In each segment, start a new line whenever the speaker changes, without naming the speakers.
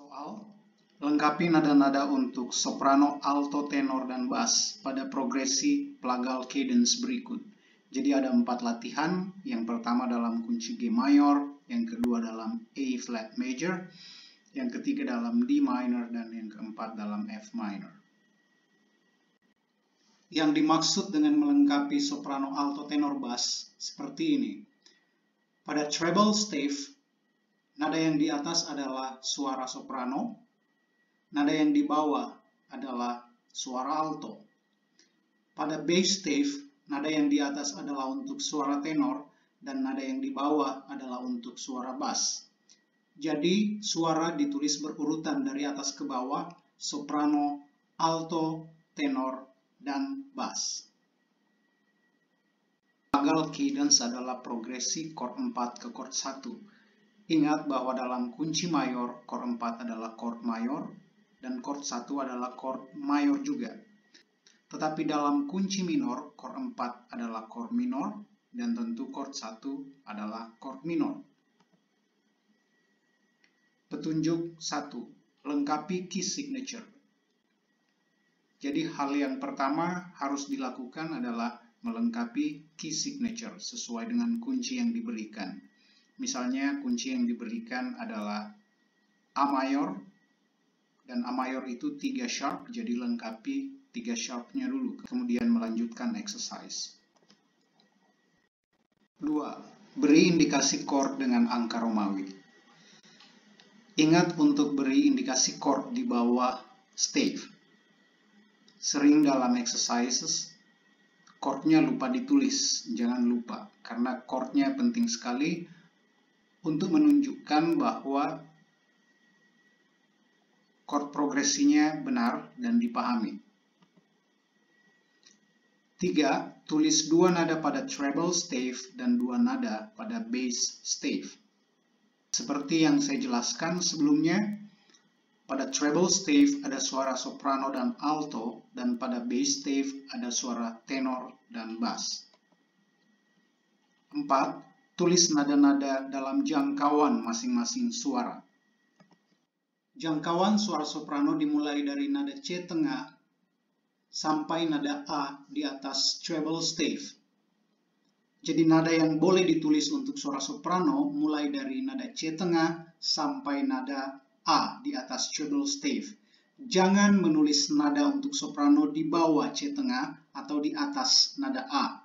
Soal Lengkapi nada-nada untuk soprano, alto, tenor, dan bass pada progresi plagal cadence berikut. Jadi ada empat latihan, yang pertama dalam kunci G mayor, yang kedua dalam A flat major, yang ketiga dalam D minor, dan yang keempat dalam F minor. Yang dimaksud dengan melengkapi soprano, alto, tenor, bass seperti ini. Pada treble stave, nada yang di atas adalah suara soprano, Nada yang di bawah adalah suara alto. Pada bass stave, nada yang di atas adalah untuk suara tenor dan nada yang di bawah adalah untuk suara bass. Jadi, suara ditulis berurutan dari atas ke bawah, soprano, alto, tenor, dan bass. Pagal cadence adalah progresi chord 4 ke chord 1. Ingat bahwa dalam kunci mayor, chord 4 adalah chord mayor, dan chord 1 adalah chord mayor juga. Tetapi dalam kunci minor, chord 4 adalah chord minor, dan tentu chord 1 adalah chord minor. Petunjuk 1. Lengkapi key signature. Jadi hal yang pertama harus dilakukan adalah melengkapi key signature sesuai dengan kunci yang diberikan. Misalnya kunci yang diberikan adalah A mayor, dan A mayor itu tiga sharp, jadi lengkapi tiga sharpnya dulu, kemudian melanjutkan exercise. 2. Beri indikasi chord dengan angka Romawi. Ingat untuk beri indikasi chord di bawah stave. Sering dalam exercises, chordnya lupa ditulis, jangan lupa, karena chordnya penting sekali untuk menunjukkan bahwa chord progresinya benar dan dipahami. 3. Tulis dua nada pada treble stave dan dua nada pada bass stave. Seperti yang saya jelaskan sebelumnya, pada treble stave ada suara soprano dan alto, dan pada bass stave ada suara tenor dan bass. 4. Tulis nada-nada dalam jangkauan masing-masing suara. Jangkauan suara soprano dimulai dari nada C tengah sampai nada A di atas treble stave. Jadi nada yang boleh ditulis untuk suara soprano mulai dari nada C tengah sampai nada A di atas treble stave. Jangan menulis nada untuk soprano di bawah C tengah atau di atas nada A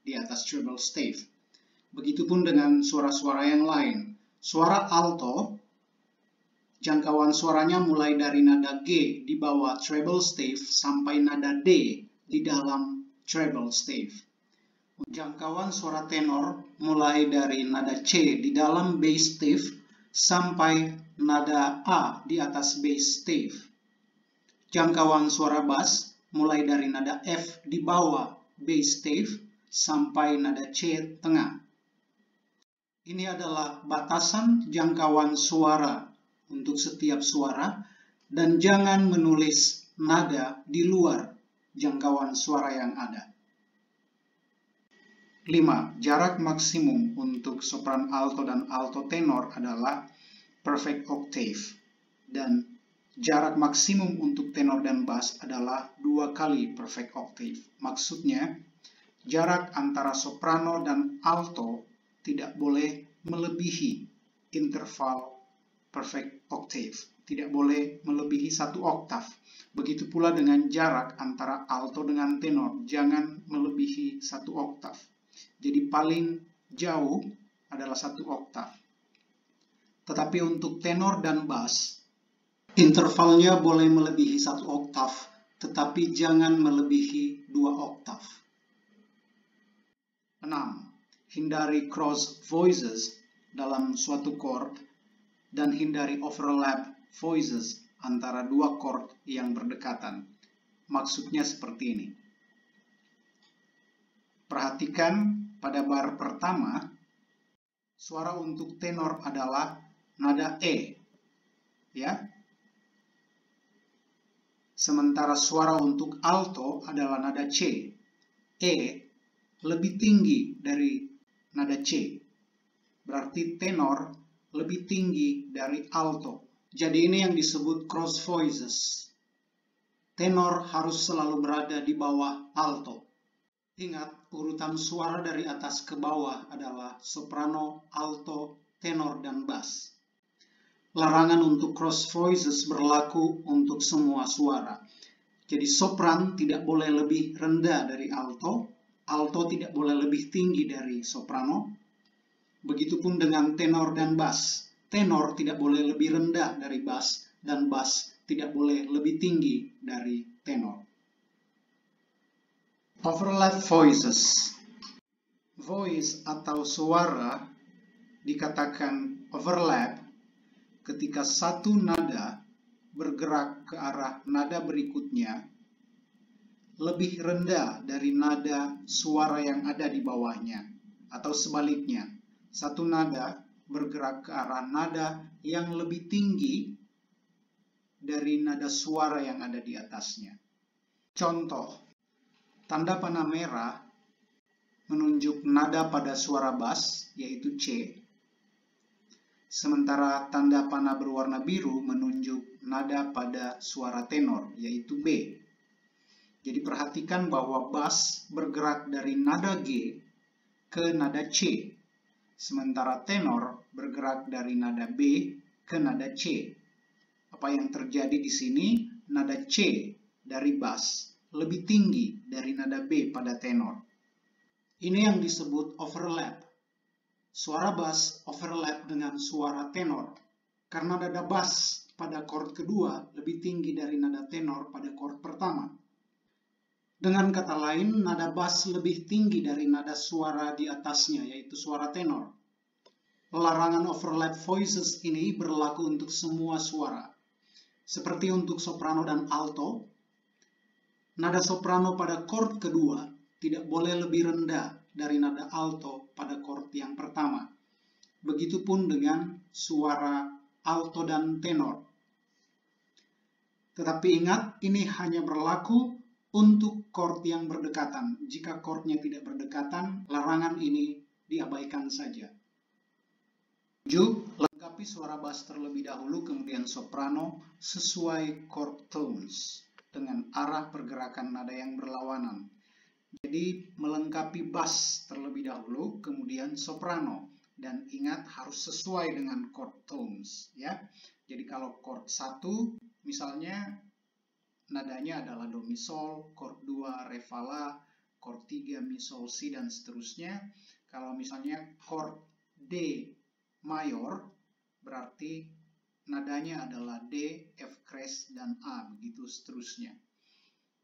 di atas treble stave. Begitupun dengan suara-suara yang lain. Suara alto Jangkauan suaranya mulai dari nada G di bawah treble stave sampai nada D di dalam treble stave. Jangkauan suara tenor mulai dari nada C di dalam bass stave sampai nada A di atas bass stave. Jangkauan suara bass mulai dari nada F di bawah bass stave sampai nada C tengah. Ini adalah batasan jangkauan suara untuk setiap suara dan jangan menulis nada di luar jangkauan suara yang ada. 5. Jarak maksimum untuk sopran alto dan alto tenor adalah perfect octave dan jarak maksimum untuk tenor dan bass adalah dua kali perfect octave. Maksudnya, jarak antara soprano dan alto tidak boleh melebihi interval perfect octave. Tidak boleh melebihi satu oktav. Begitu pula dengan jarak antara alto dengan tenor. Jangan melebihi satu oktav. Jadi paling jauh adalah satu oktav. Tetapi untuk tenor dan bass, intervalnya boleh melebihi satu oktav, tetapi jangan melebihi dua oktav. 6. Hindari cross voices dalam suatu chord dan hindari overlap voices antara dua chord yang berdekatan. Maksudnya seperti ini. Perhatikan pada bar pertama, suara untuk tenor adalah nada E. Ya. Sementara suara untuk alto adalah nada C. E lebih tinggi dari nada C. Berarti tenor lebih tinggi dari alto. Jadi ini yang disebut cross voices. Tenor harus selalu berada di bawah alto. Ingat, urutan suara dari atas ke bawah adalah soprano, alto, tenor, dan bass. Larangan untuk cross voices berlaku untuk semua suara. Jadi sopran tidak boleh lebih rendah dari alto, alto tidak boleh lebih tinggi dari soprano. Begitupun dengan tenor dan bass. Tenor tidak boleh lebih rendah dari bass, dan bass tidak boleh lebih tinggi dari tenor. Overlap voices. Voice atau suara dikatakan overlap ketika satu nada bergerak ke arah nada berikutnya lebih rendah dari nada suara yang ada di bawahnya atau sebaliknya. Satu nada bergerak ke arah nada yang lebih tinggi dari nada suara yang ada di atasnya. Contoh, Tanda panah merah menunjuk nada pada suara bass, yaitu C. Sementara tanda panah berwarna biru menunjuk nada pada suara tenor, yaitu B. Jadi perhatikan bahwa bass bergerak dari nada G ke nada C, sementara tenor bergerak dari nada B ke nada C. Apa yang terjadi di sini? Nada C dari bass lebih tinggi dari nada B pada tenor. Ini yang disebut overlap. Suara bass overlap dengan suara tenor. Karena nada bass pada chord kedua lebih tinggi dari nada tenor pada chord pertama. Dengan kata lain, nada bass lebih tinggi dari nada suara di atasnya, yaitu suara tenor. Larangan overlap voices ini berlaku untuk semua suara. Seperti untuk soprano dan alto, Nada soprano pada chord kedua tidak boleh lebih rendah dari nada alto pada chord yang pertama. Begitupun dengan suara alto dan tenor. Tetapi ingat, ini hanya berlaku untuk chord yang berdekatan. Jika chordnya tidak berdekatan, larangan ini diabaikan saja. 7. Lengkapi suara bass terlebih dahulu, kemudian soprano sesuai chord tones dengan arah pergerakan nada yang berlawanan. Jadi melengkapi bass terlebih dahulu, kemudian soprano. Dan ingat harus sesuai dengan chord tones. ya. Jadi kalau chord 1 misalnya nadanya adalah do mi sol, chord 2 re fa la, chord 3 mi sol si dan seterusnya. Kalau misalnya chord D mayor berarti nadanya adalah D, F crash, dan A, begitu seterusnya.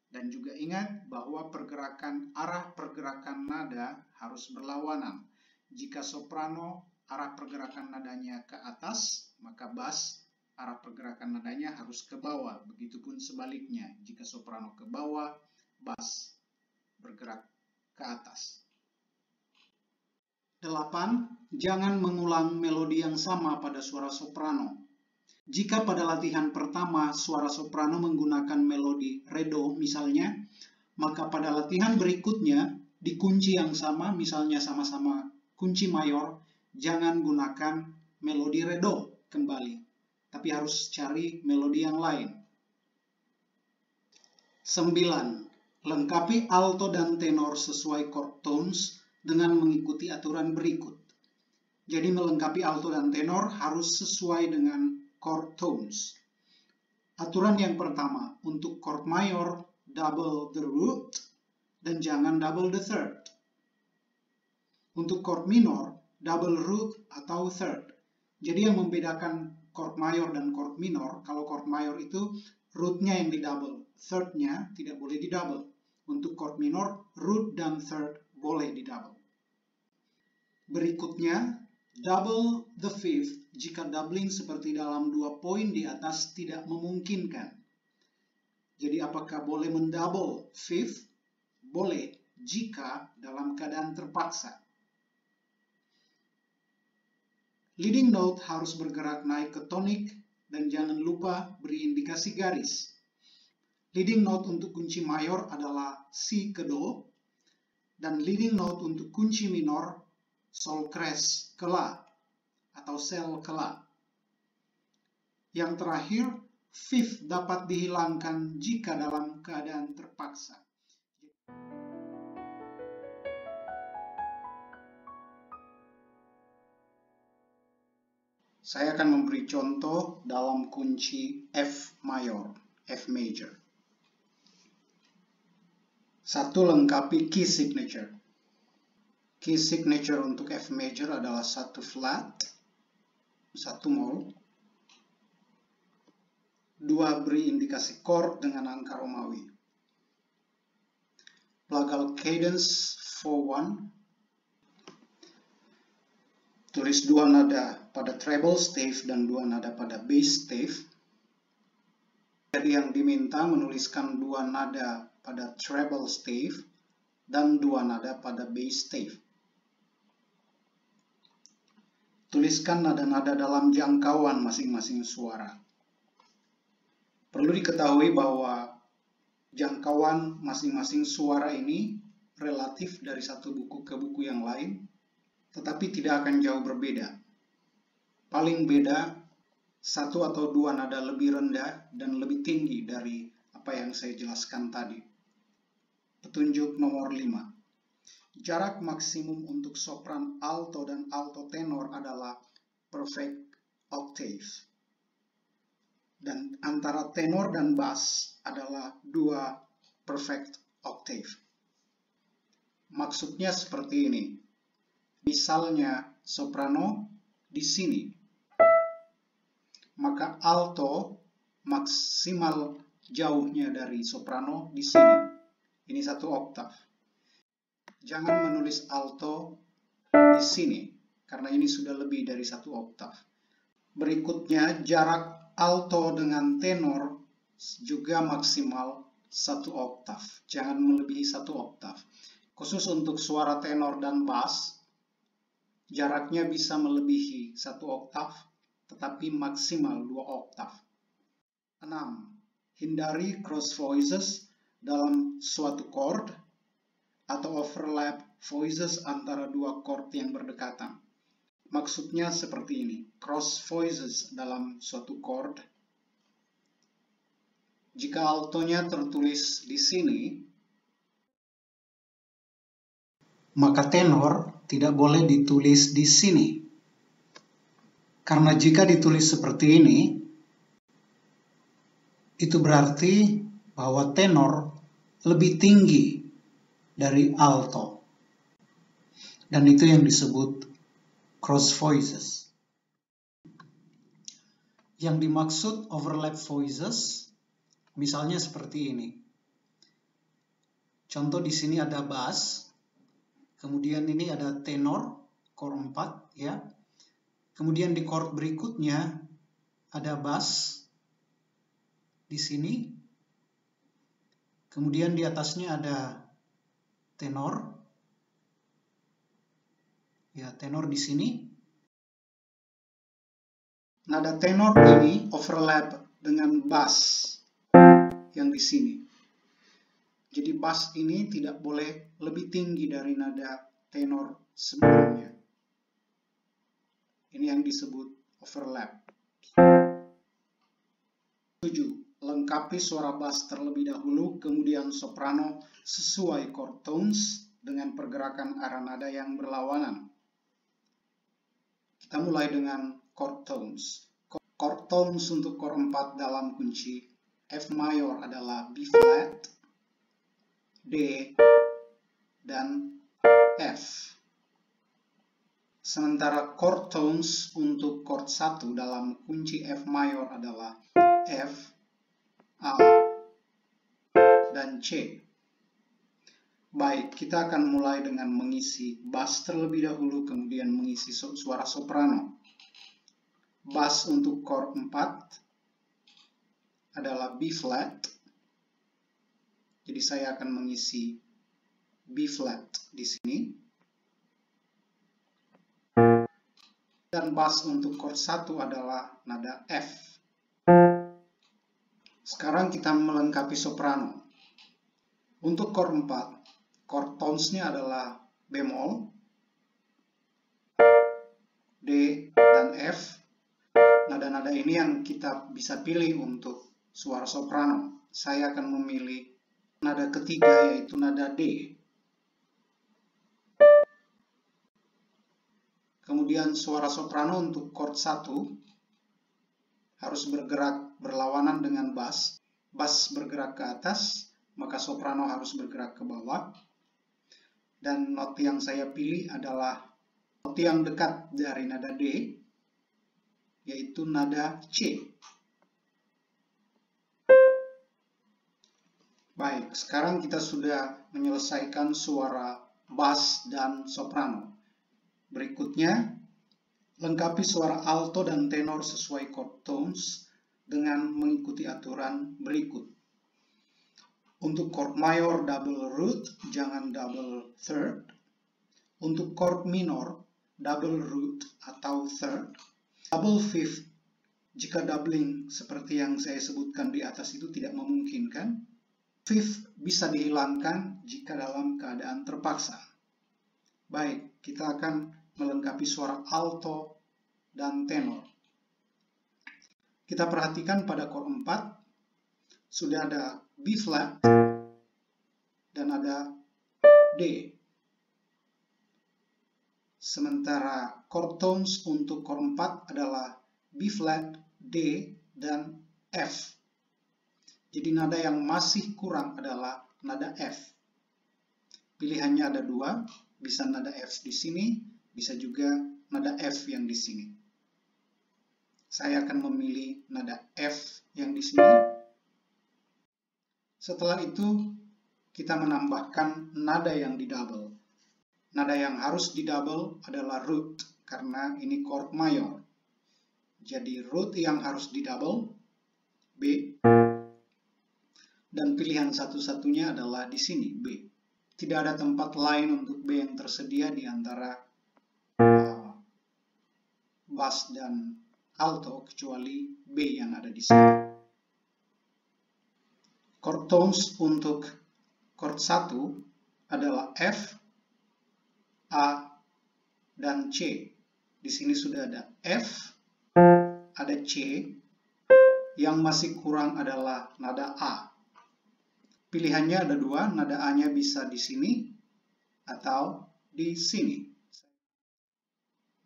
Dan juga ingat bahwa pergerakan arah pergerakan nada harus berlawanan. Jika soprano arah pergerakan nadanya ke atas, maka bass arah pergerakan nadanya harus ke bawah. Begitupun sebaliknya, jika soprano ke bawah, bass bergerak ke atas. 8. Jangan mengulang melodi yang sama pada suara soprano. Jika pada latihan pertama suara soprano menggunakan melodi redo misalnya, maka pada latihan berikutnya di kunci yang sama, misalnya sama-sama kunci mayor, jangan gunakan melodi redo kembali, tapi harus cari melodi yang lain. 9. Lengkapi alto dan tenor sesuai chord tones dengan mengikuti aturan berikut. Jadi melengkapi alto dan tenor harus sesuai dengan chord tones. Aturan yang pertama, untuk chord mayor, double the root, dan jangan double the third. Untuk chord minor, double root atau third. Jadi yang membedakan chord mayor dan chord minor, kalau chord mayor itu rootnya yang di double, thirdnya tidak boleh di double. Untuk chord minor, root dan third boleh di double. Berikutnya, double the fifth jika doubling seperti dalam dua poin di atas tidak memungkinkan. Jadi apakah boleh mendouble fifth? Boleh jika dalam keadaan terpaksa. Leading note harus bergerak naik ke tonik dan jangan lupa beri indikasi garis. Leading note untuk kunci mayor adalah Si ke Do, dan leading note untuk kunci minor Sol crash ke La atau sel kelak. Yang terakhir, fifth dapat dihilangkan jika dalam keadaan terpaksa. Saya akan memberi contoh dalam kunci F mayor, F major. Satu, lengkapi key signature. Key signature untuk F major adalah satu flat, satu mol, dua beri indikasi chord dengan angka Romawi. Plagal cadence 4-1, tulis dua nada pada treble stave dan dua nada pada bass stave. Jadi yang diminta menuliskan dua nada pada treble stave dan dua nada pada bass stave. Tuliskan nada-nada dalam jangkauan masing-masing suara. Perlu diketahui bahwa jangkauan masing-masing suara ini relatif dari satu buku ke buku yang lain tetapi tidak akan jauh berbeda. Paling beda satu atau dua nada lebih rendah dan lebih tinggi dari apa yang saya jelaskan tadi. Petunjuk nomor 5. Jarak maksimum untuk sopran alto dan alto tenor adalah perfect octave. Dan antara tenor dan bass adalah dua perfect octave. Maksudnya seperti ini misalnya soprano di sini, maka alto maksimal jauhnya dari soprano di sini. Ini satu oktav. Jangan menulis alto di sini, karena ini sudah lebih dari satu oktav. Berikutnya, jarak alto dengan tenor juga maksimal satu oktav. Jangan melebihi satu oktav. Khusus untuk suara tenor dan bass, Jaraknya bisa melebihi satu oktav, tetapi maksimal dua oktav. 6. Hindari cross voices dalam suatu chord atau overlap voices antara dua chord yang berdekatan. Maksudnya seperti ini, cross voices dalam suatu chord. Jika altonya tertulis di sini, maka tenor tidak boleh ditulis di sini. Karena jika ditulis seperti ini, itu berarti bahwa tenor lebih tinggi dari alto. Dan itu yang disebut cross voices. Yang dimaksud overlap voices, misalnya seperti ini. Contoh di sini ada bass, Kemudian ini ada tenor, chord 4 ya. Kemudian di chord berikutnya ada bass di sini. Kemudian di atasnya ada tenor. Ya, tenor di sini. Nada tenor ini overlap dengan bass yang di sini. Jadi bass ini tidak boleh lebih tinggi dari nada tenor sebelumnya. Ini yang disebut overlap. 7. Lengkapi suara bass terlebih dahulu, kemudian soprano sesuai chord tones dengan pergerakan arah nada yang berlawanan. Kita mulai dengan chord tones. Chord tones untuk chord 4 dalam kunci F mayor adalah B flat, D, dan F. Sementara chord tones untuk chord 1 dalam kunci F mayor adalah F, A, dan C. Baik, kita akan mulai dengan mengisi bass terlebih dahulu, kemudian mengisi suara soprano. Bass untuk chord 4 adalah B flat, jadi saya akan mengisi B flat di sini. Dan bass untuk chord 1 adalah nada F. Sekarang kita melengkapi soprano. Untuk chord 4, chord tones-nya adalah bemol, D, dan F. nada-nada ini yang kita bisa pilih untuk suara soprano. Saya akan memilih nada ketiga yaitu nada D. Kemudian suara soprano untuk chord 1 harus bergerak berlawanan dengan bass. Bass bergerak ke atas, maka soprano harus bergerak ke bawah. Dan not yang saya pilih adalah not yang dekat dari nada D, yaitu nada C. Baik, sekarang kita sudah menyelesaikan suara bass dan soprano. Berikutnya, lengkapi suara alto dan tenor sesuai chord tones dengan mengikuti aturan berikut. Untuk chord mayor double root, jangan double third. Untuk chord minor, double root atau third. Double fifth, jika doubling seperti yang saya sebutkan di atas itu tidak memungkinkan. Fifth bisa dihilangkan jika dalam keadaan terpaksa. Baik, kita akan melengkapi suara alto dan tenor. Kita perhatikan pada chord 4 sudah ada B flat dan ada D. Sementara chord tones untuk chord 4 adalah B flat, D, dan F. Jadi nada yang masih kurang adalah nada F. Pilihannya ada dua, bisa nada F di sini, bisa juga nada F yang di sini saya akan memilih nada F yang di sini. Setelah itu, kita menambahkan nada yang di double. Nada yang harus di double adalah root, karena ini chord mayor. Jadi root yang harus di double, B. Dan pilihan satu-satunya adalah di sini, B. Tidak ada tempat lain untuk B yang tersedia di antara bass dan alto kecuali B yang ada di sini. Chord tones untuk chord 1 adalah F, A, dan C. Di sini sudah ada F, ada C, yang masih kurang adalah nada A. Pilihannya ada dua, nada A-nya bisa di sini atau di sini.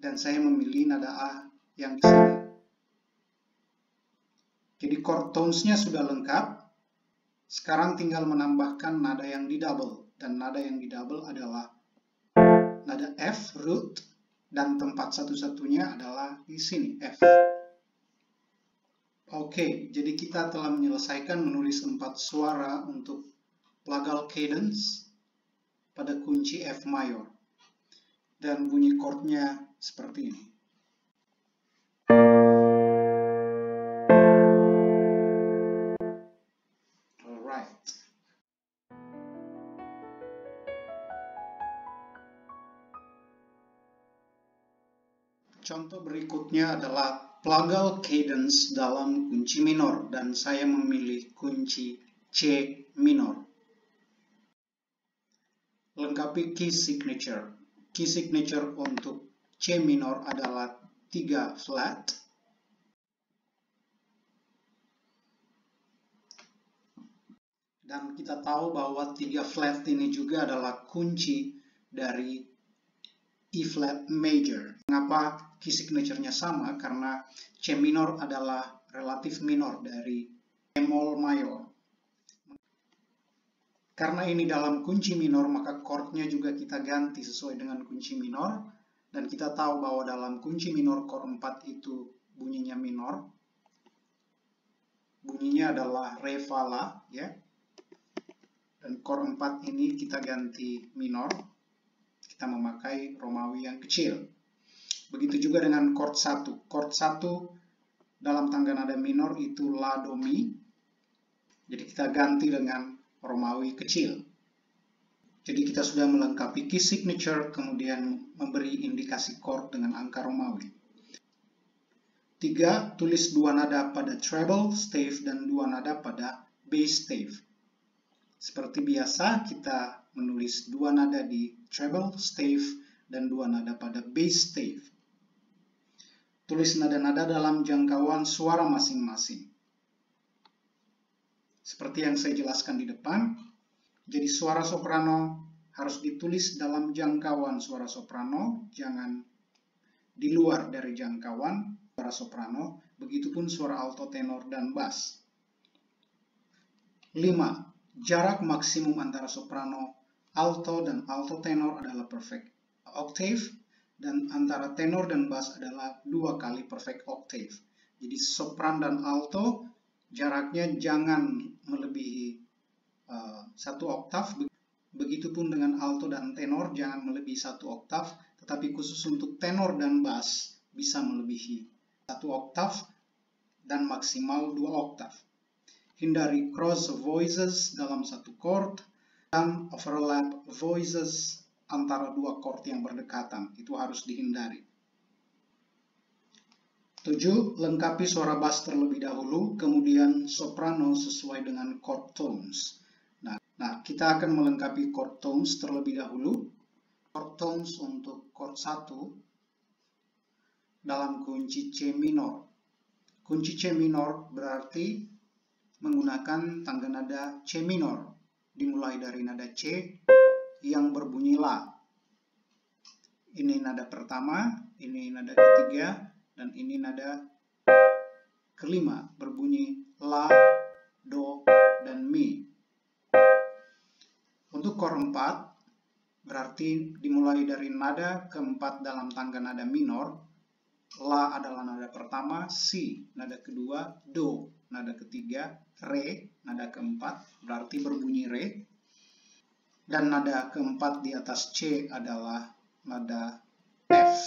Dan saya memilih nada A yang di sini. Jadi chord tones-nya sudah lengkap. Sekarang tinggal menambahkan nada yang di double. Dan nada yang di double adalah nada F root dan tempat satu-satunya adalah di sini F. Oke, jadi kita telah menyelesaikan menulis empat suara untuk plagal cadence pada kunci F mayor. Dan bunyi chordnya seperti ini. Contoh berikutnya adalah plagal cadence dalam kunci minor dan saya memilih kunci C minor. Lengkapi key signature. Key signature untuk C minor adalah 3 flat. Dan kita tahu bahwa 3 flat ini juga adalah kunci dari E flat major. Mengapa key signature-nya sama? Karena C minor adalah relatif minor dari bemol mayor. Karena ini dalam kunci minor, maka chordnya juga kita ganti sesuai dengan kunci minor. Dan kita tahu bahwa dalam kunci minor chord 4 itu bunyinya minor. Bunyinya adalah re fa la, ya. Dan chord 4 ini kita ganti minor kita memakai Romawi yang kecil. Begitu juga dengan chord 1. Chord 1 dalam tangga nada minor itu La Do Mi. Jadi kita ganti dengan Romawi kecil. Jadi kita sudah melengkapi key signature, kemudian memberi indikasi chord dengan angka Romawi. Tiga, tulis dua nada pada treble, stave, dan dua nada pada bass stave. Seperti biasa, kita menulis dua nada di treble, stave, dan dua nada pada bass stave. tulis nada-nada dalam jangkauan suara masing-masing. Seperti yang saya jelaskan di depan, jadi suara soprano harus ditulis dalam jangkauan suara soprano, jangan di luar dari jangkauan suara soprano, begitupun suara alto, tenor, dan bass. 5. Jarak maksimum antara soprano, alto, dan alto tenor adalah perfect octave, dan antara tenor dan bass adalah dua kali perfect octave. Jadi sopran dan alto jaraknya jangan melebihi uh, satu oktav. Begitupun dengan alto dan tenor jangan melebihi satu oktav, tetapi khusus untuk tenor dan bass bisa melebihi satu oktav dan maksimal dua oktav. Hindari cross voices dalam satu chord dan overlap voices antara dua chord yang berdekatan. Itu harus dihindari. 7. Lengkapi suara bass terlebih dahulu, kemudian soprano sesuai dengan chord tones. Nah, kita akan melengkapi chord tones terlebih dahulu. Chord tones untuk chord 1 dalam kunci C minor. Kunci C minor berarti menggunakan tangga nada C minor, dimulai dari nada C yang berbunyi La. Ini nada pertama, ini nada ketiga, dan ini nada kelima berbunyi La, 4 berarti dimulai dari nada keempat dalam tangga nada minor. La adalah nada pertama, Si nada kedua, Do nada ketiga, Re nada keempat berarti berbunyi Re. Dan nada keempat di atas C adalah nada F.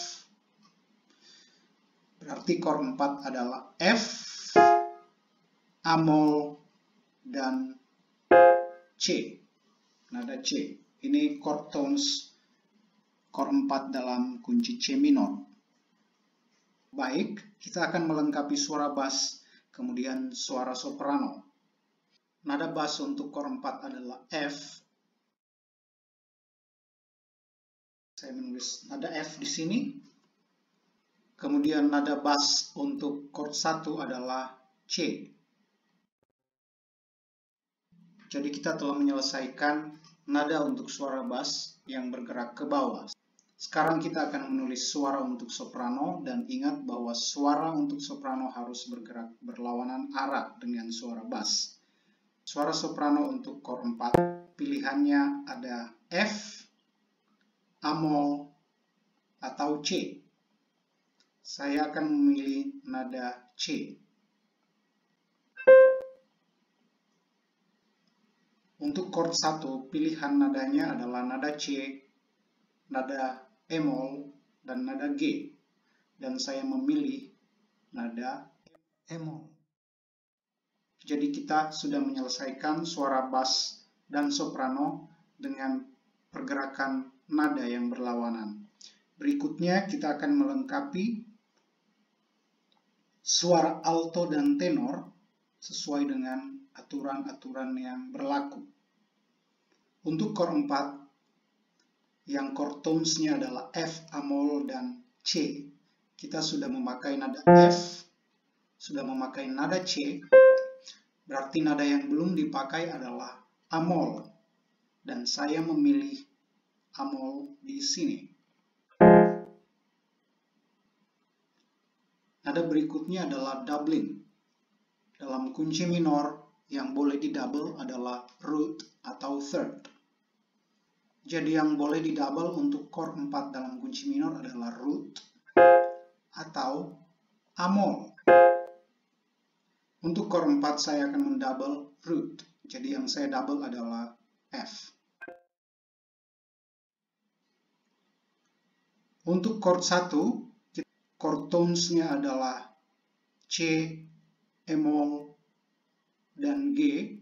Berarti chord 4 adalah F, Amol, dan C. Nada C. Ini chord tones chord 4 dalam kunci C minor. Baik, kita akan melengkapi suara bass, kemudian suara soprano. Nada bass untuk chord 4 adalah F. Saya menulis nada F di sini. Kemudian nada bass untuk chord 1 adalah C. Jadi kita telah menyelesaikan nada untuk suara bass yang bergerak ke bawah. Sekarang kita akan menulis suara untuk soprano dan ingat bahwa suara untuk soprano harus bergerak berlawanan arah dengan suara bass. Suara soprano untuk chord 4 pilihannya ada F, Amol, atau C saya akan memilih nada C. Untuk chord 1, pilihan nadanya adalah nada C, nada E-mol, dan nada G. Dan saya memilih nada E-mol. Jadi kita sudah menyelesaikan suara bass dan soprano dengan pergerakan nada yang berlawanan. Berikutnya kita akan melengkapi suara alto dan tenor sesuai dengan aturan-aturan yang berlaku. Untuk chord 4, yang chord tones-nya adalah F, Amol, dan C, kita sudah memakai nada F, sudah memakai nada C, berarti nada yang belum dipakai adalah Amol, dan saya memilih Amol di sini. Nada berikutnya adalah doubling. Dalam kunci minor yang boleh didouble adalah root atau third. Jadi yang boleh didouble untuk chord 4 dalam kunci minor adalah root atau amol. Untuk chord 4 saya akan mendouble root. Jadi yang saya double adalah F. Untuk chord 1 chord tones-nya adalah C, E-mol, dan G.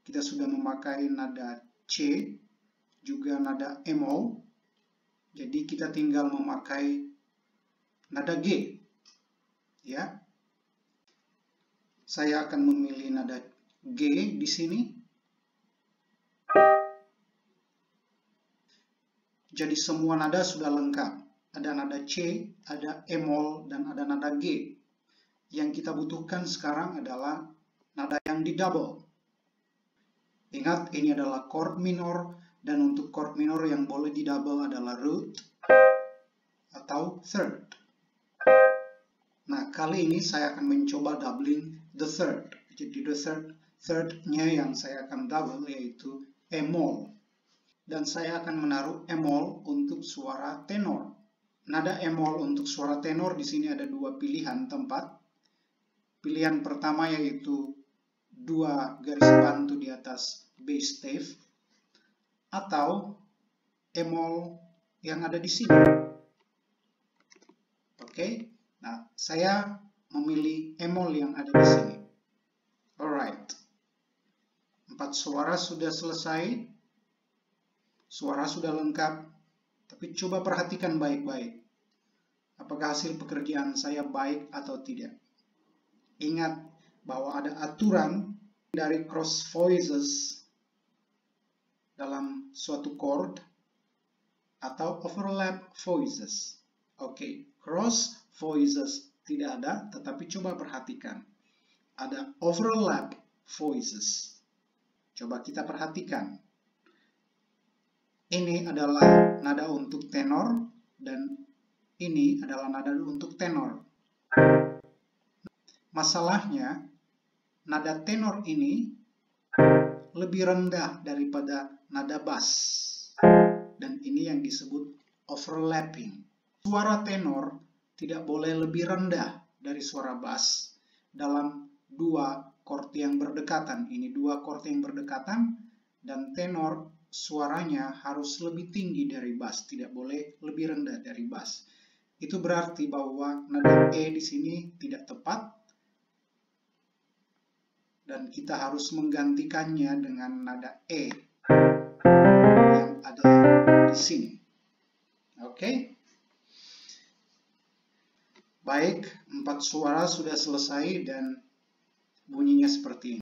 Kita sudah memakai nada C, juga nada E-mol. Jadi kita tinggal memakai nada G. Ya. Saya akan memilih nada G di sini. Jadi semua nada sudah lengkap. ada nada C, ada E-moll, dan ada nada G. Yang kita butuhkan sekarang adalah nada yang di double. Ingat, ini adalah chord minor, dan untuk chord minor yang boleh di double adalah root atau third. Nah, kali ini saya akan mencoba doubling the third. Jadi the third, third-nya yang saya akan double yaitu E-moll. Dan saya akan menaruh E-moll untuk suara tenor. Nada E-moll untuk suara tenor di sini ada dua pilihan tempat. Pilihan pertama yaitu dua garis bantu di atas bass stave atau E-moll yang ada di sini. Oke, nah saya memilih E-moll yang ada di sini. Alright, empat suara sudah selesai, suara sudah lengkap, tapi coba perhatikan baik-baik. Apakah hasil pekerjaan saya baik atau tidak? Ingat bahwa ada aturan dari cross voices dalam suatu chord atau overlap voices. Oke, okay. cross voices tidak ada, tetapi coba perhatikan. Ada overlap voices. Coba kita perhatikan. Ini adalah nada untuk tenor dan ini adalah nada untuk tenor. Masalahnya, nada tenor ini lebih rendah daripada nada bass. Dan ini yang disebut overlapping. Suara tenor tidak boleh lebih rendah dari suara bass dalam dua chord yang berdekatan. Ini dua chord yang berdekatan dan tenor suaranya harus lebih tinggi dari bass, tidak boleh lebih rendah dari bass. Itu berarti bahwa nada E di sini tidak tepat dan kita harus menggantikannya dengan nada E yang ada di sini. Oke. Okay? Baik, empat suara sudah selesai dan bunyinya seperti ini.